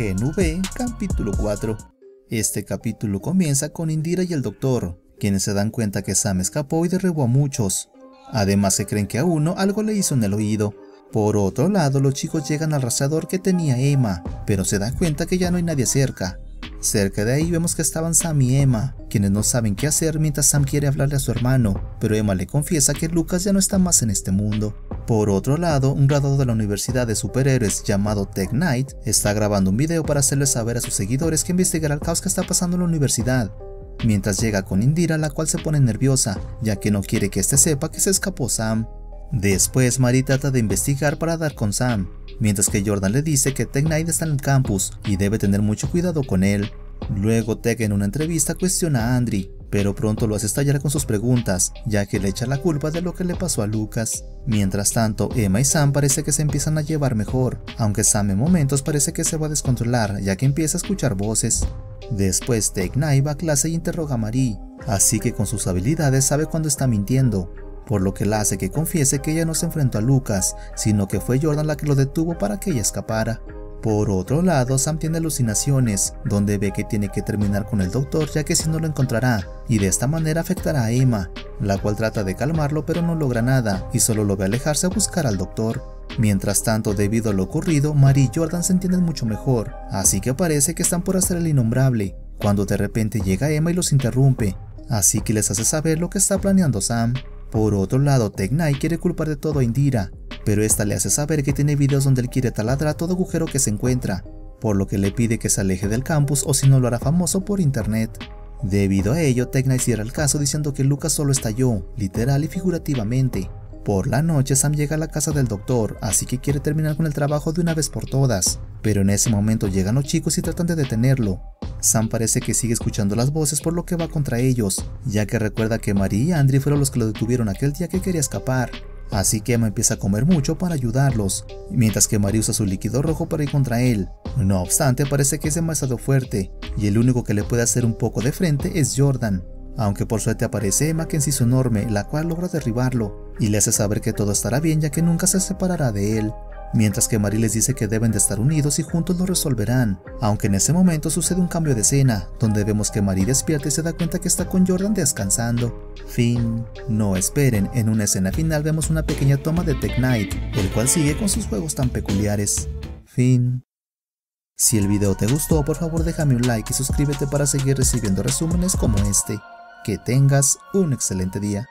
GNV, capítulo 4. Este capítulo comienza con Indira y el doctor, quienes se dan cuenta que Sam escapó y derribó a muchos. Además se creen que a uno algo le hizo en el oído. Por otro lado, los chicos llegan al rastreador que tenía Emma, pero se dan cuenta que ya no hay nadie cerca. Cerca de ahí vemos que estaban Sam y Emma, quienes no saben qué hacer mientras Sam quiere hablarle a su hermano, pero Emma le confiesa que Lucas ya no está más en este mundo. Por otro lado, un graduado de la Universidad de Superhéroes llamado Tech Knight está grabando un video para hacerle saber a sus seguidores que investigará el caos que está pasando en la universidad, mientras llega con Indira la cual se pone nerviosa, ya que no quiere que éste sepa que se escapó Sam. Después Mari trata de investigar para dar con Sam, mientras que Jordan le dice que Tech Knight está en el campus y debe tener mucho cuidado con él. Luego Tech en una entrevista cuestiona a Andri, pero pronto lo hace estallar con sus preguntas, ya que le echa la culpa de lo que le pasó a Lucas. Mientras tanto, Emma y Sam parece que se empiezan a llevar mejor, aunque Sam en momentos parece que se va a descontrolar, ya que empieza a escuchar voces. Después Tech Knight va a clase y interroga a Marie, así que con sus habilidades sabe cuando está mintiendo, por lo que la hace que confiese que ella no se enfrentó a Lucas, sino que fue Jordan la que lo detuvo para que ella escapara. Por otro lado, Sam tiene alucinaciones, donde ve que tiene que terminar con el doctor ya que si no lo encontrará, y de esta manera afectará a Emma, la cual trata de calmarlo pero no logra nada, y solo lo ve alejarse a buscar al doctor. Mientras tanto, debido a lo ocurrido, Mary y Jordan se entienden mucho mejor, así que parece que están por hacer el innombrable, cuando de repente llega Emma y los interrumpe, así que les hace saber lo que está planeando Sam. Por otro lado, Tech Knight quiere culpar de todo a Indira, pero esta le hace saber que tiene videos donde él quiere taladrar todo agujero que se encuentra, por lo que le pide que se aleje del campus o si no lo hará famoso por internet. Debido a ello, Knight cierra el caso diciendo que Lucas solo estalló, literal y figurativamente. Por la noche Sam llega a la casa del doctor, así que quiere terminar con el trabajo de una vez por todas, pero en ese momento llegan los chicos y tratan de detenerlo, Sam parece que sigue escuchando las voces por lo que va contra ellos, ya que recuerda que Marie y Andrew fueron los que lo detuvieron aquel día que quería escapar. Así que Emma empieza a comer mucho para ayudarlos, mientras que Marie usa su líquido rojo para ir contra él. No obstante, parece que es demasiado fuerte, y el único que le puede hacer un poco de frente es Jordan. Aunque por suerte aparece Emma que en sí enorme, la cual logra derribarlo, y le hace saber que todo estará bien ya que nunca se separará de él mientras que Marie les dice que deben de estar unidos y juntos lo resolverán, aunque en ese momento sucede un cambio de escena, donde vemos que Marie despierta y se da cuenta que está con Jordan descansando. Fin. No esperen, en una escena final vemos una pequeña toma de Tech Knight, el cual sigue con sus juegos tan peculiares. Fin. Si el video te gustó, por favor déjame un like y suscríbete para seguir recibiendo resúmenes como este. Que tengas un excelente día.